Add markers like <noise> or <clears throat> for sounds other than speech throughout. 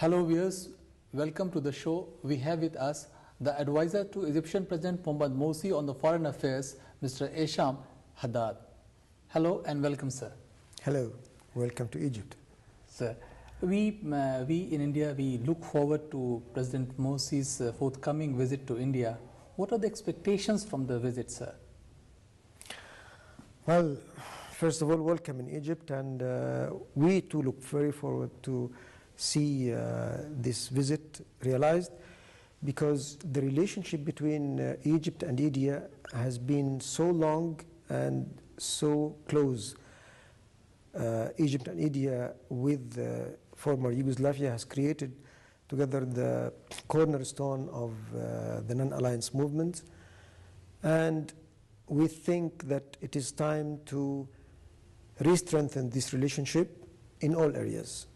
Hello viewers, welcome to the show. We have with us the advisor to Egyptian President Mohammad Morsi on the foreign affairs, Mr. Essam Haddad. Hello and welcome sir. Hello, welcome to Egypt. Sir, we, uh, we in India, we look forward to President Morsi's uh, forthcoming visit to India. What are the expectations from the visit, sir? Well, first of all, welcome in Egypt, and uh, we too look very forward to see uh, this visit realized because the relationship between uh, Egypt and India has been so long and so close. Uh, Egypt and India with uh, former Yugoslavia has created together the cornerstone of uh, the non-alliance movement and we think that it is time to re-strengthen this relationship in all areas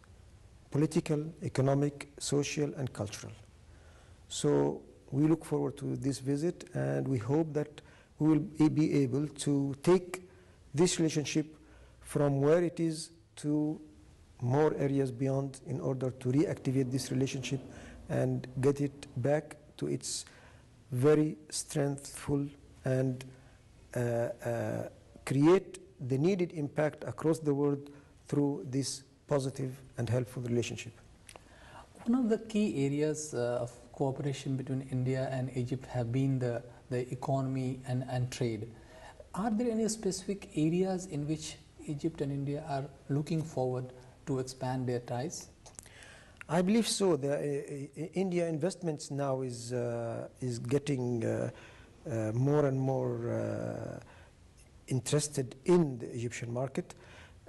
political, economic, social, and cultural. So we look forward to this visit, and we hope that we will be able to take this relationship from where it is to more areas beyond in order to reactivate this relationship and get it back to its very strengthful and uh, uh, create the needed impact across the world through this positive and helpful relationship. One of the key areas uh, of cooperation between India and Egypt have been the, the economy and, and trade. Are there any specific areas in which Egypt and India are looking forward to expand their ties? I believe so. The uh, India investments now is uh, is getting uh, uh more and more uh, interested in the Egyptian market.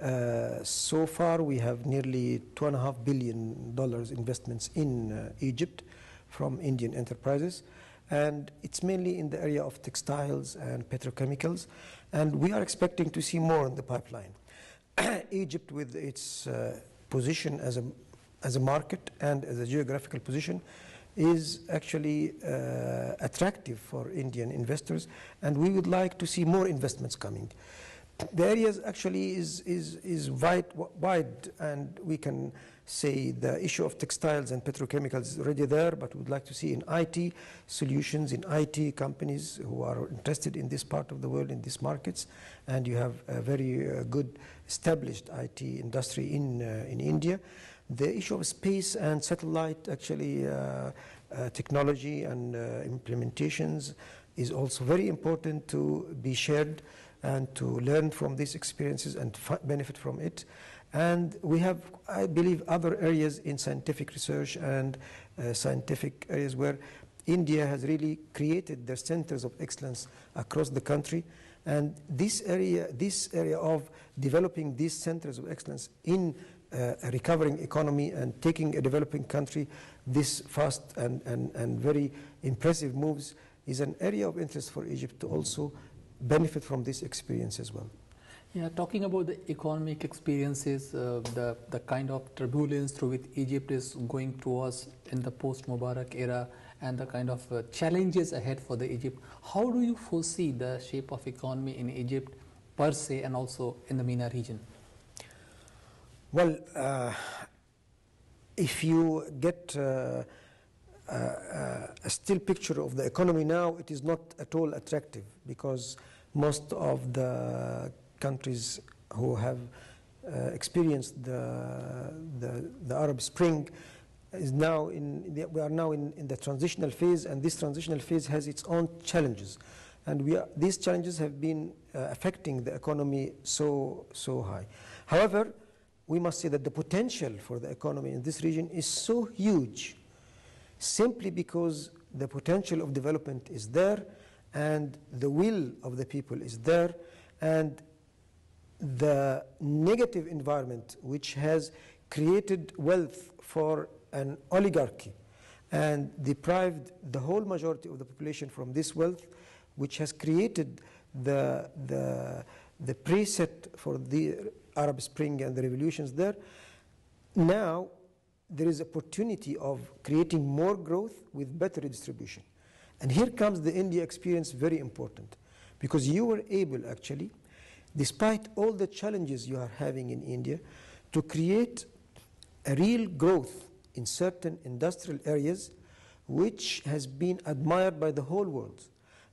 Uh, so far, we have nearly two and a half billion dollars investments in Egypt from Indian enterprises, and it's mainly in the area of textiles and petrochemicals, and we are expecting to see more in the pipeline. <clears throat> Egypt, with its position as a as a market and as a geographical position is actually uh, attractive for Indian investors, and we would like to see more investments coming. The areas actually is, is, is wide, wide, and we can say the issue of textiles and petrochemicals is already there, but we'd like to see in IT solutions, in IT companies who are interested in this part of the world, in these markets, and you have a very uh, good established IT industry in, uh, in India. The issue of space and satellite actually uh, uh, technology and uh, implementations is also very important to be shared and to learn from these experiences and benefit from it. And we have, I believe, other areas in scientific research and uh, scientific areas where India has really created their centers of excellence across the country. And this area, this area of developing these centers of excellence in uh, a recovering economy and taking a developing country this fast and, and, and very impressive moves is an area of interest for Egypt to also benefit from this experience as well. Yeah, talking about the economic experiences, uh, the, the kind of turbulence through which Egypt is going towards in the post-Mubarak era and the kind of uh, challenges ahead for the Egypt, how do you foresee the shape of economy in Egypt per se and also in the MENA region? Well, uh, if you get uh, uh, a still picture of the economy now, it is not at all attractive because most of the countries who have uh, experienced the, the, the, Arab Spring is now in, the, we are now in, in the transitional phase and this transitional phase has its own challenges. And we are, these challenges have been uh, affecting the economy so, so high. However, we must say that the potential for the economy in this region is so huge simply because the potential of development is there and the will of the people is there and the negative environment which has created wealth for an oligarchy and deprived the whole majority of the population from this wealth which has created the, the, the preset for the Arab Spring and the revolutions there. Now, there is opportunity of creating more growth with better distribution. And here comes the India experience very important because you were able actually, despite all the challenges you are having in India, to create a real growth in certain industrial areas which has been admired by the whole world.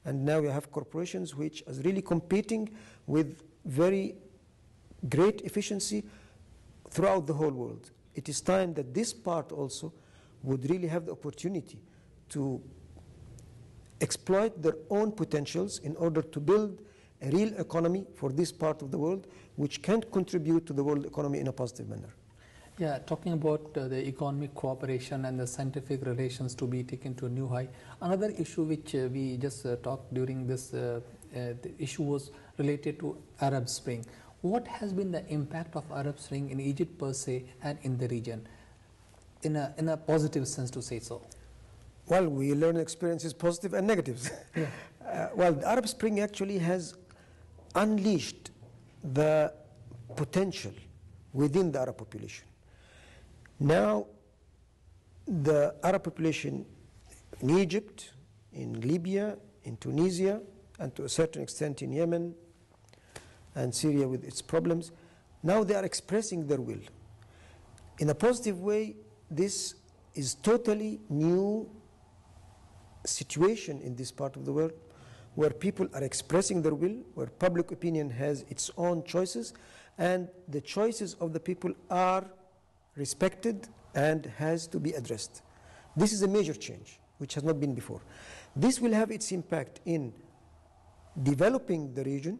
And now you have corporations which are really competing with very great efficiency throughout the whole world. It is time that this part also would really have the opportunity to exploit their own potentials in order to build a real economy for this part of the world which can contribute to the world economy in a positive manner. Yeah, talking about uh, the economic cooperation and the scientific relations to be taken to a new high. Another issue which uh, we just uh, talked during this uh, uh, issue was related to Arab Spring. What has been the impact of Arab Spring in Egypt per se and in the region, in a in a positive sense to say so? Well, we learn experiences, positive and negatives. Yeah. <laughs> Uh, well, the Arab Spring actually has unleashed the potential within the Arab population. Now, the Arab population in Egypt, in Libya, in Tunisia, and to a certain extent in Yemen and Syria with its problems, now they are expressing their will. In a positive way, this is totally new situation in this part of the world where people are expressing their will, where public opinion has its own choices, and the choices of the people are respected and has to be addressed. This is a major change, which has not been before. This will have its impact in developing the region,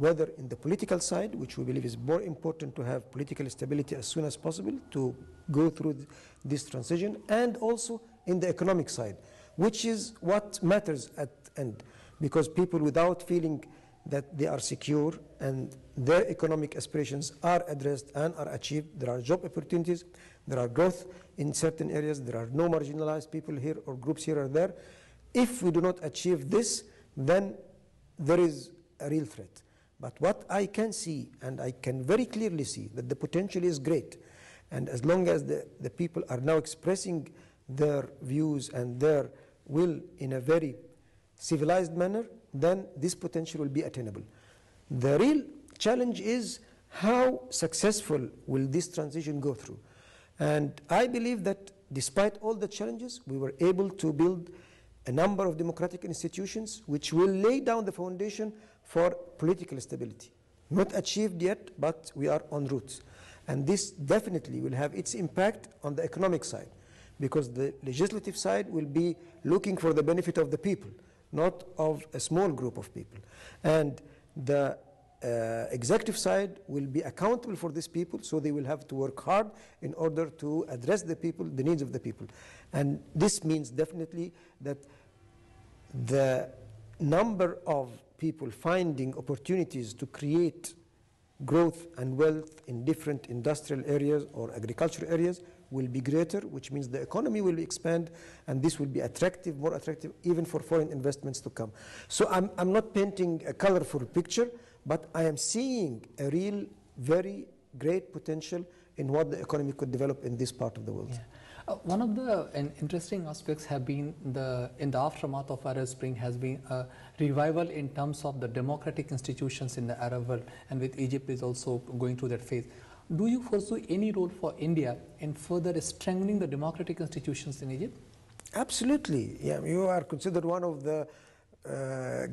whether in the political side, which we believe is more important to have political stability as soon as possible to go through th- this transition, and also in the economic side, which is what matters at end. Because people without feeling that they are secure and their economic aspirations are addressed and are achieved, there are job opportunities, there are growth in certain areas, there are no marginalized people here or groups here or there. If we do not achieve this, then there is a real threat. But what I can see, and I can very clearly see, that the potential is great. And as long as the, the people are now expressing their views and their will in a very civilized manner, then this potential will be attainable. The real challenge is how successful will this transition go through? And I believe that despite all the challenges, we were able to build a number of democratic institutions which will lay down the foundation for political stability. Not achieved yet, but we are en route. And this definitely will have its impact on the economic side, because the legislative side will be looking for the benefit of the people, not of a small group of people. And the uh, executive side will be accountable for these people, so they will have to work hard in order to address the people, the needs of the people. And this means definitely that the number of people finding opportunities to create growth and wealth in different industrial areas or agricultural areas will be greater, which means the economy will expand and this will be attractive, more attractive even for foreign investments to come. So I'm, I'm not painting a colorful picture, but I am seeing a real, very great potential in what the economy could develop in this part of the world. Yeah. Uh, one of the in- interesting aspects have been the in the aftermath of Arab Spring has been a revival in terms of the democratic institutions in the Arab world, and with Egypt is also going through that phase. Do you foresee any role for India in further strengthening the democratic institutions in Egypt? Absolutely. Yeah, you are considered one of the uh,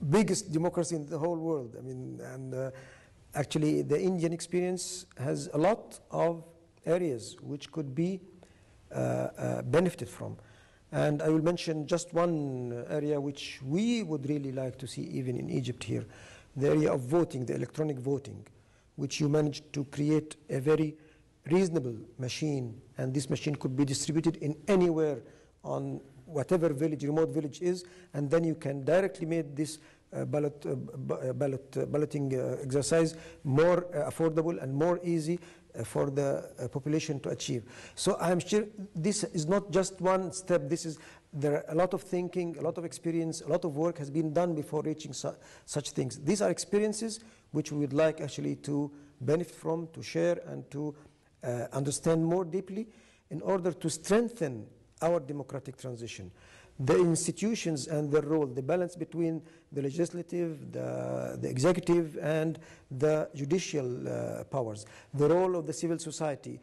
biggest democracy in the whole world. I mean, and uh, actually, the Indian experience has a lot of areas which could be uh, uh, benefited from. And I will mention just one area which we would really like to see even in Egypt here, the area of voting, the electronic voting, which you managed to create a very reasonable machine, and this machine could be distributed in anywhere on whatever village, remote village is, and then you can directly make this uh, ballot, uh, uh, ballot, uh, balloting uh, exercise more uh, affordable and more easy for the population to achieve. So I'm sure this is not just one step. This is there are a lot of thinking, a lot of experience, a lot of work has been done before reaching su- such things. These are experiences which we would like actually to benefit from, to share, and to understand more deeply in order to strengthen our democratic transition. The institutions and their role, the balance between the legislative, the, the executive, and the judicial uh, powers, the role of the civil society,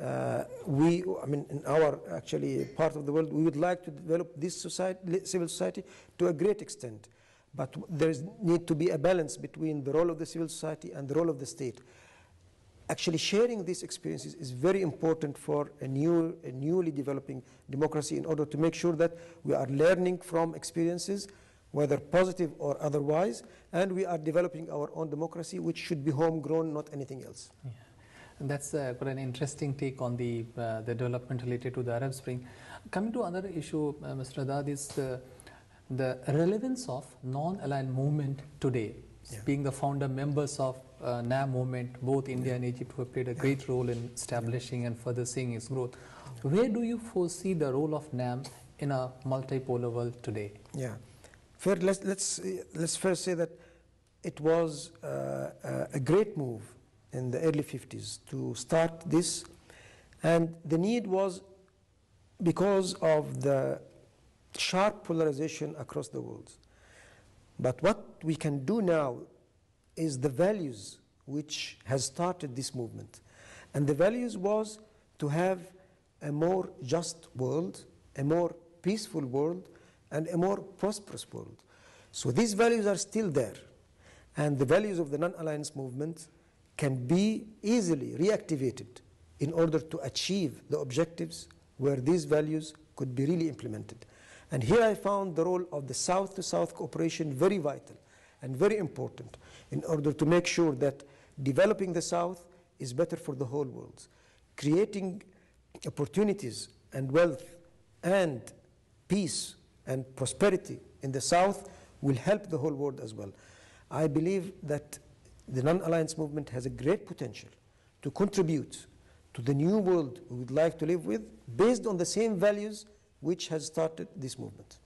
uh, we, I mean, in our actually part of the world, we would like to develop this society, civil society to a great extent. But there is need to be a balance between the role of the civil society and the role of the state. Actually, sharing these experiences is very important for a, new, a newly developing democracy in order to make sure that we are learning from experiences, whether positive or otherwise, and we are developing our own democracy, which should be homegrown, not anything else. Yeah. And that's uh, quite an interesting take on the, uh, the development related to the Arab Spring. Coming to another issue, uh, Mr. Haddad, is the, the relevance of non-aligned movement today. Yeah. Being the founder members of uh, NAM movement, both India and Egypt have played a great role in establishing and further seeing its growth. Where do you foresee the role of NAM in a multipolar world today? Yeah. First, let's, let's, let's first say that it was uh, a great move in the early 50s to start this, and the need was because of the sharp polarization across the world. But what we can do now is the values which has started this movement. And the values was to have a more just world, a more peaceful world, and a more prosperous world. So these values are still there. And the values of the non-alliance movement can be easily reactivated in order to achieve the objectives where these values could be really implemented. And here I found the role of the South-to-South cooperation very vital and very important in order to make sure that developing the South is better for the whole world. Creating opportunities and wealth and peace and prosperity in the South will help the whole world as well. I believe that the non-alliance movement has a great potential to contribute to the new world we would like to live with based on the same values which has started this movement.